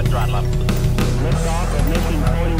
one throttle up. Liftoff of mission 41.